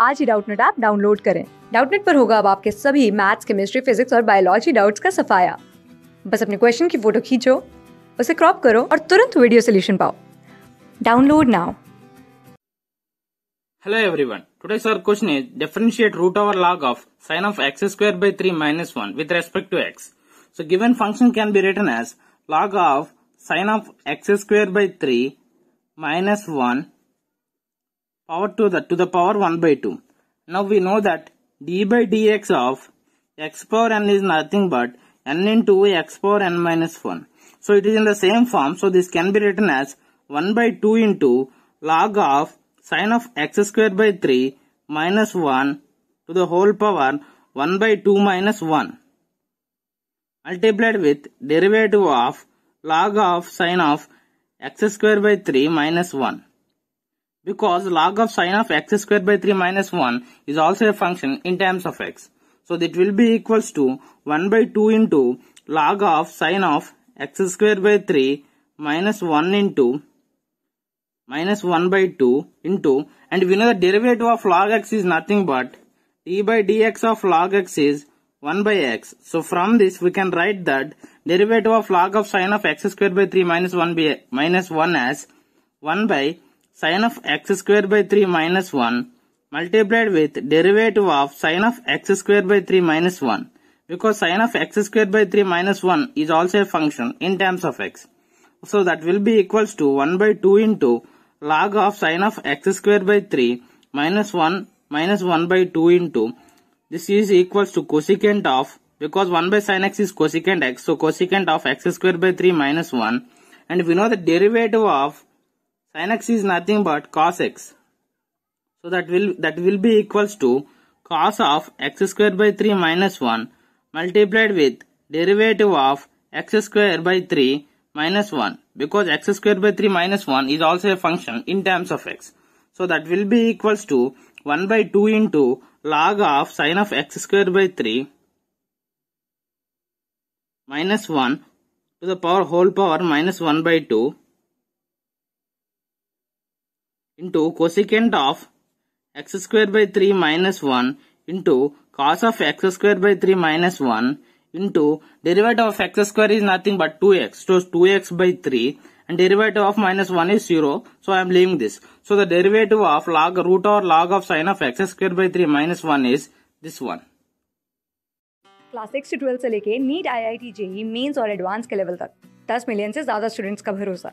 आज ही Doubtnut app download करें। डाउटनेट पर होगा अब आपके सभी मैथ्स, केमिस्ट्री, फिजिक्स और बायोलॉजी डाउट्स का सफाया। बस अपने क्वेश्चन की फ़ोटो खींचो, उसे क्रॉप करो और तुरंत वीडियो सोल्यूशन पाओ। Download now. Hello everyone today sir question is differentiate root over log of sine of x square by three minus one with respect to x so given function can be written as log of sine of x square by three minus one power to the to the power 1 by 2. Now we know that d by dx of x power n is nothing but n into x power n minus 1. So it is in the same form. So this can be written as 1 by 2 into log of sine of x square by 3 minus 1 to the whole power 1 by 2 minus 1 multiplied with derivative of log of sine of x square by 3 minus 1 because log of sine of x square by 3 minus 1 is also a function in terms of x. So that will be equals to 1 by 2 into log of sine of x square by 3 minus 1 into minus 1 by 2 into and we know the derivative of log x is nothing but d by dx of log x is 1 by x. So from this we can write that derivative of log of sine of x square by 3 minus 1 by minus 1 as 1 by sine of x square by 3 minus 1 multiplied with derivative of sine of x square by 3 minus 1 because sine of x square by 3 minus 1 is also a function in terms of x. So that will be equals to 1 by 2 into log of sine of x square by 3 minus 1 minus 1 by 2 into. This is equals to cosecant of because 1 by sin x is cosecant x so cosecant of x square by 3 minus 1 and we know the derivative of sin x is nothing but cos x. So that will that will be equals to cos of x square by 3 minus 1 multiplied with derivative of x square by 3 minus 1 because x square by 3 minus 1 is also a function in terms of x. So that will be equals to 1 by 2 into log of sine of x square by 3 minus 1 to the power whole power minus 1 by 2 into cosecant of x square by 3 minus 1 into cos of x square by 3 minus 1 into derivative of x square is nothing but 2x. So 2x by 3 and derivative of minus 1 is 0. So I am leaving this. So the derivative of log root or log of sine of x square by 3 minus 1 is this one. Class six twelfth से लेके NEET I I T JEE mains और advance के level तक 10 million से ज़्यादा students का भरोसा